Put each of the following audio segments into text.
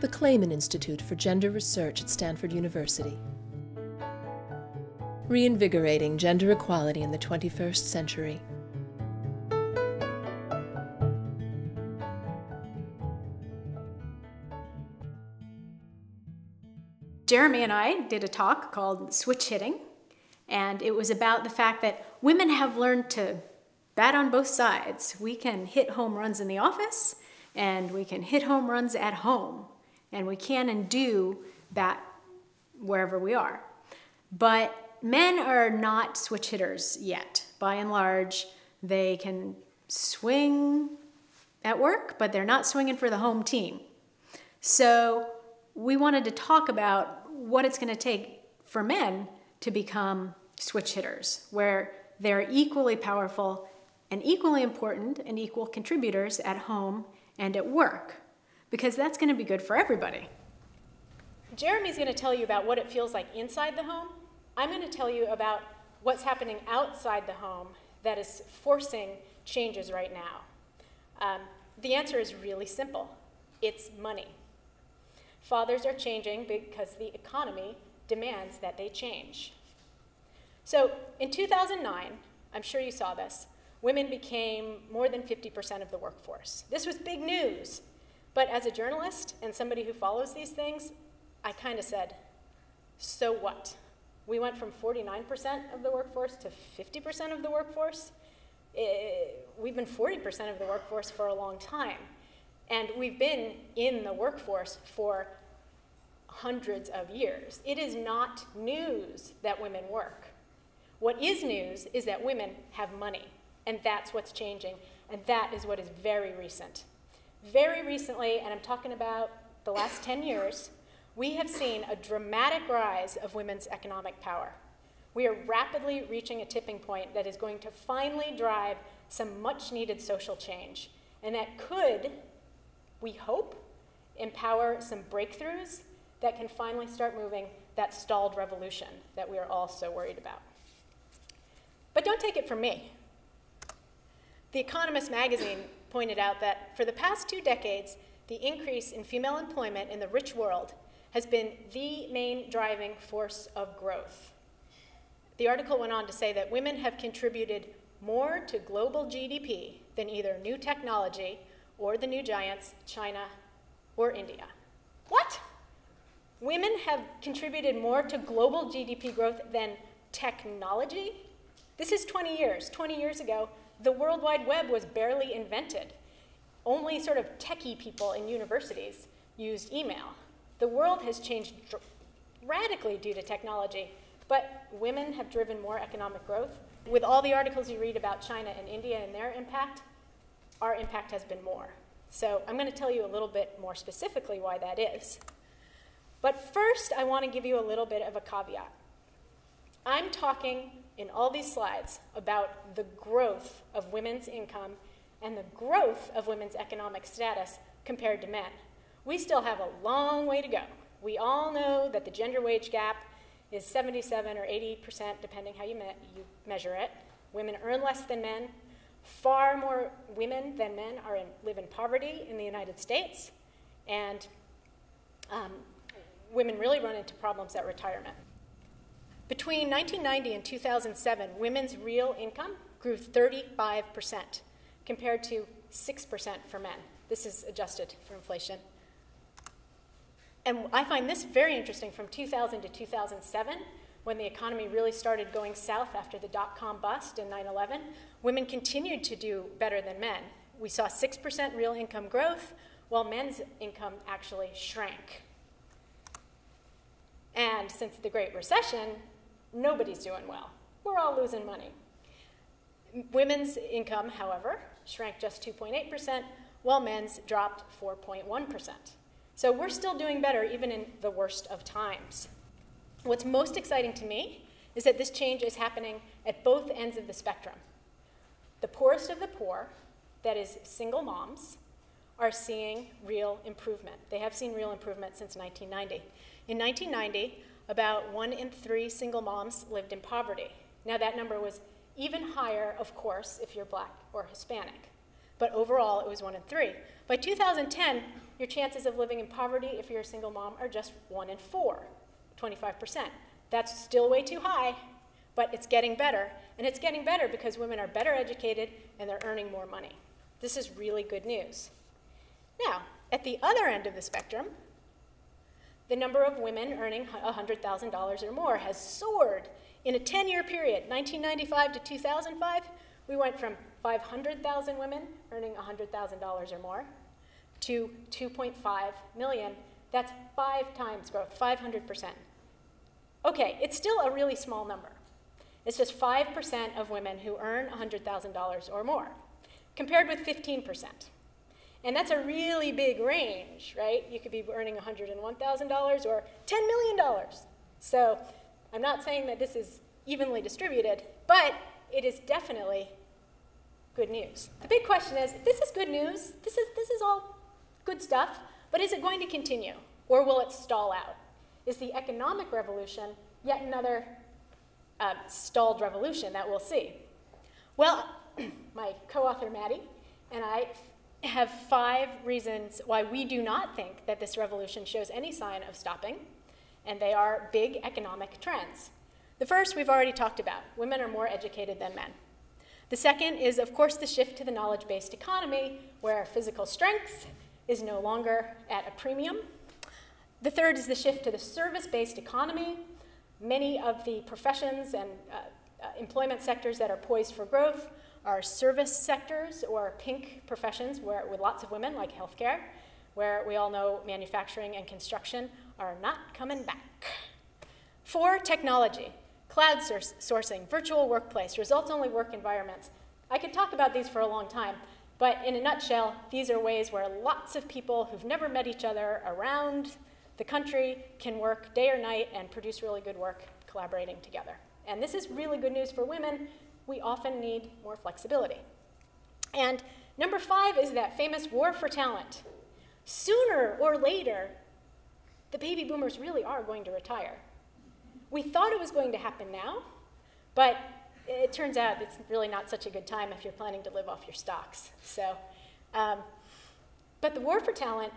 the Clayman Institute for Gender Research at Stanford University. Reinvigorating gender equality in the 21st century. Jeremy and I did a talk called Switch Hitting, and it was about the fact that women have learned to bat on both sides. We can hit home runs in the office, and we can hit home runs at home, and we can and do that wherever we are. But men are not switch hitters yet. By and large, they can swing at work, but they're not swinging for the home team. So we wanted to talk about what it's going to take for men to become switch hitters, where they're equally powerful and equally important and equal contributors at home and at work, because that's going to be good for everybody. Jeremy's going to tell you about what it feels like inside the home. I'm going to tell you about what's happening outside the home that is forcing changes right now. Um, the answer is really simple it's money. Fathers are changing because the economy demands that they change. So in 2009, I'm sure you saw this, women became more than 50% of the workforce. This was big news. But as a journalist and somebody who follows these things, I kind of said, so what? We went from 49% of the workforce to 50% of the workforce. It, eh, we've been 40% of the workforce for a long time. And we've been in the workforce for hundreds of years. It is not news that women work. What is news is that women have money, and that's what's changing, and that is what is very recent. Very recently, and I'm talking about the last 10 years, we have seen a dramatic rise of women's economic power. We are rapidly reaching a tipping point that is going to finally drive some much needed social change, and that could we hope, empower some breakthroughs that can finally start moving that stalled revolution that we are all so worried about. But don't take it from me. The Economist magazine pointed out that for the past two decades, the increase in female employment in the rich world has been the main driving force of growth. The article went on to say that women have contributed more to global GDP than either new technology or the new giants, China or India. What? Women have contributed more to global GDP growth than technology? This is 20 years. 20 years ago, the World Wide Web was barely invented. Only sort of techie people in universities used email. The world has changed radically due to technology, but women have driven more economic growth. With all the articles you read about China and India and their impact, our impact has been more. So I'm going to tell you a little bit more specifically why that is. But first, I want to give you a little bit of a caveat. I'm talking in all these slides about the growth of women's income and the growth of women's economic status compared to men. We still have a long way to go. We all know that the gender wage gap is 77 or 80 percent, depending how you, me you measure it. Women earn less than men, Far more women than men are in, live in poverty in the United States, and um, women really run into problems at retirement. Between 1990 and 2007, women's real income grew 35%, compared to 6% for men. This is adjusted for inflation. And I find this very interesting from 2000 to 2007 when the economy really started going south after the dot com bust in 9 11, women continued to do better than men. We saw 6% real income growth, while men's income actually shrank. And since the Great Recession, nobody's doing well. We're all losing money. Women's income, however, shrank just 2.8%, while men's dropped 4.1%. So we're still doing better even in the worst of times. What's most exciting to me is that this change is happening at both ends of the spectrum. The poorest of the poor, that is, single moms, are seeing real improvement. They have seen real improvement since 1990. In 1990, about one in three single moms lived in poverty. Now, that number was even higher, of course, if you're black or Hispanic. But overall, it was one in three. By 2010, your chances of living in poverty if you're a single mom are just one in four, 25%. That's still way too high, but it's getting better. And it's getting better because women are better educated and they're earning more money. This is really good news. Now, at the other end of the spectrum, the number of women earning $100,000 or more has soared. In a 10 year period, 1995 to 2005, we went from 500,000 women earning $100,000 or more to 2.5 million. That's five times growth, 500%. Okay, it's still a really small number. It's just 5% of women who earn $100,000 or more, compared with 15%. And that's a really big range, right? You could be earning $101,000 or $10 million. So I'm not saying that this is evenly distributed, but it is definitely good news. The big question is, this is good news, this is, this is all good stuff, but is it going to continue? Or will it stall out? Is the economic revolution yet another uh, stalled revolution that we'll see? Well, my co-author Maddy and I have five reasons why we do not think that this revolution shows any sign of stopping, and they are big economic trends. The first we've already talked about. Women are more educated than men. The second is, of course, the shift to the knowledge-based economy, where physical strength is no longer at a premium. The third is the shift to the service-based economy. Many of the professions and uh, uh, employment sectors that are poised for growth are service sectors or pink professions where, with lots of women, like healthcare, where we all know manufacturing and construction are not coming back. Four, technology, cloud sourcing, virtual workplace, results-only work environments. I could talk about these for a long time, but in a nutshell, these are ways where lots of people who've never met each other around the country can work day or night and produce really good work collaborating together. And this is really good news for women we often need more flexibility. And number five is that famous war for talent. Sooner or later, the baby boomers really are going to retire. We thought it was going to happen now, but it turns out it's really not such a good time if you're planning to live off your stocks. So, um, but the war for talent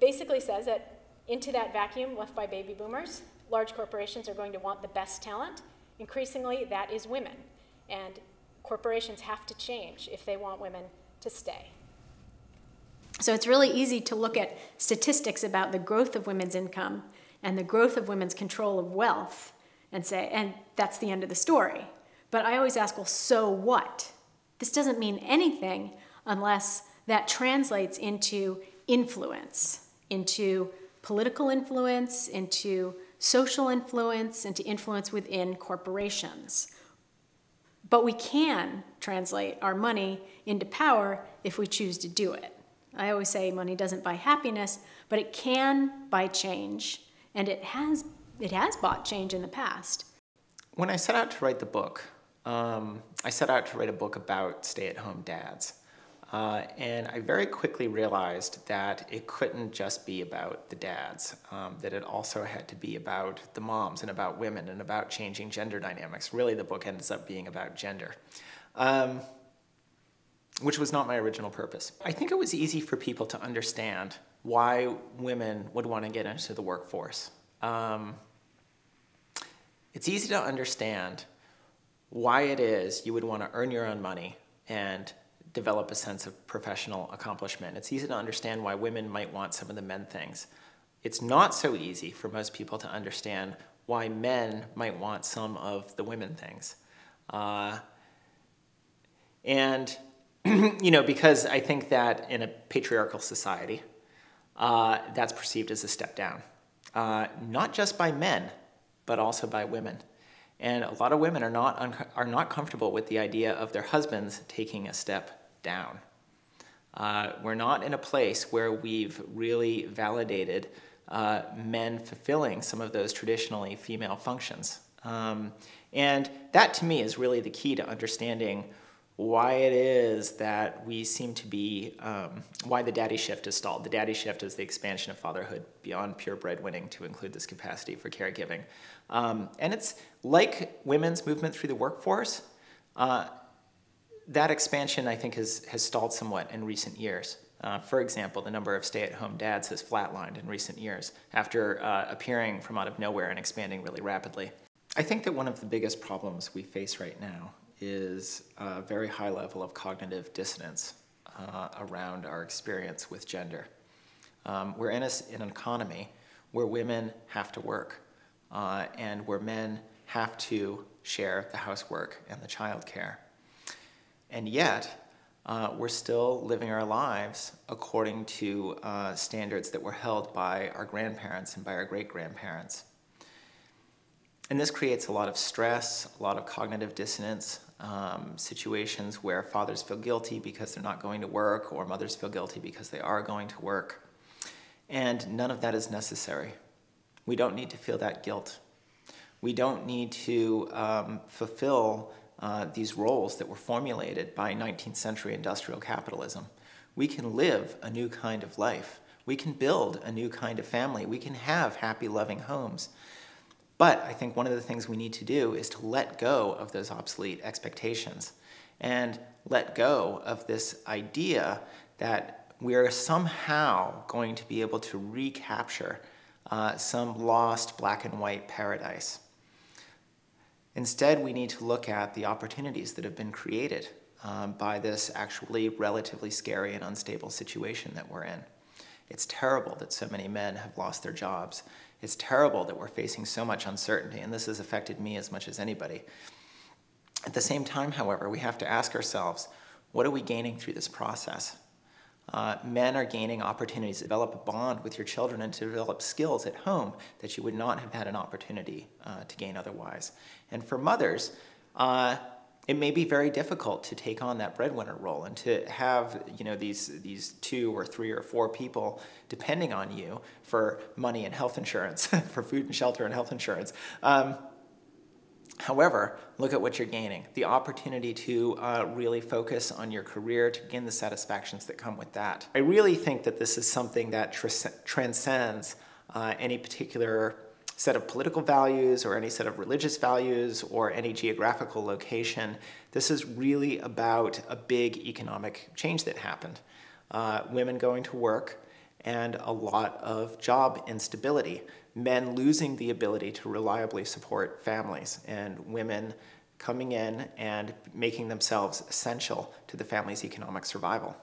basically says that into that vacuum left by baby boomers, large corporations are going to want the best talent, Increasingly, that is women. And corporations have to change if they want women to stay. So it's really easy to look at statistics about the growth of women's income and the growth of women's control of wealth and say, and that's the end of the story. But I always ask, well, so what? This doesn't mean anything unless that translates into influence, into political influence, into social influence and to influence within corporations. But we can translate our money into power if we choose to do it. I always say money doesn't buy happiness, but it can buy change, and it has, it has bought change in the past. When I set out to write the book, um, I set out to write a book about stay-at-home dads. Uh, and I very quickly realized that it couldn't just be about the dads, um, that it also had to be about the moms and about women and about changing gender dynamics. Really, the book ends up being about gender, um, which was not my original purpose. I think it was easy for people to understand why women would want to get into the workforce. Um, it's easy to understand why it is you would want to earn your own money and develop a sense of professional accomplishment. It's easy to understand why women might want some of the men things. It's not so easy for most people to understand why men might want some of the women things. Uh, and, you know, because I think that in a patriarchal society, uh, that's perceived as a step down. Uh, not just by men, but also by women. And a lot of women are not, are not comfortable with the idea of their husbands taking a step down. Uh, we're not in a place where we've really validated uh, men fulfilling some of those traditionally female functions. Um, and that to me is really the key to understanding why it is that we seem to be, um, why the daddy shift is stalled. The daddy shift is the expansion of fatherhood beyond pure breadwinning to include this capacity for caregiving. Um, and it's like women's movement through the workforce. Uh, that expansion, I think, has, has stalled somewhat in recent years. Uh, for example, the number of stay-at-home dads has flatlined in recent years after uh, appearing from out of nowhere and expanding really rapidly. I think that one of the biggest problems we face right now is a very high level of cognitive dissonance uh, around our experience with gender. Um, we're in, a, in, an economy where women have to work uh, and where men have to share the housework and the childcare. And yet, uh, we're still living our lives according to uh, standards that were held by our grandparents and by our great grandparents. And this creates a lot of stress, a lot of cognitive dissonance, um, situations where fathers feel guilty because they're not going to work, or mothers feel guilty because they are going to work. And none of that is necessary. We don't need to feel that guilt. We don't need to um, fulfill uh, these roles that were formulated by 19th century industrial capitalism. We can live a new kind of life. We can build a new kind of family. We can have happy, loving homes. But I think one of the things we need to do is to let go of those obsolete expectations and let go of this idea that we're somehow going to be able to recapture uh, some lost black and white paradise. Instead, we need to look at the opportunities that have been created um, by this actually relatively scary and unstable situation that we're in. It's terrible that so many men have lost their jobs. It's terrible that we're facing so much uncertainty, and this has affected me as much as anybody. At the same time, however, we have to ask ourselves, what are we gaining through this process? Uh, men are gaining opportunities to develop a bond with your children and to develop skills at home that you would not have had an opportunity uh, to gain otherwise. And for mothers, uh, it may be very difficult to take on that breadwinner role and to have you know these these two or three or four people depending on you for money and health insurance, for food and shelter and health insurance. Um, However, look at what you're gaining. The opportunity to uh, really focus on your career, to gain the satisfactions that come with that. I really think that this is something that tr transcends uh, any particular set of political values or any set of religious values or any geographical location. This is really about a big economic change that happened. Uh, women going to work and a lot of job instability men losing the ability to reliably support families and women coming in and making themselves essential to the family's economic survival.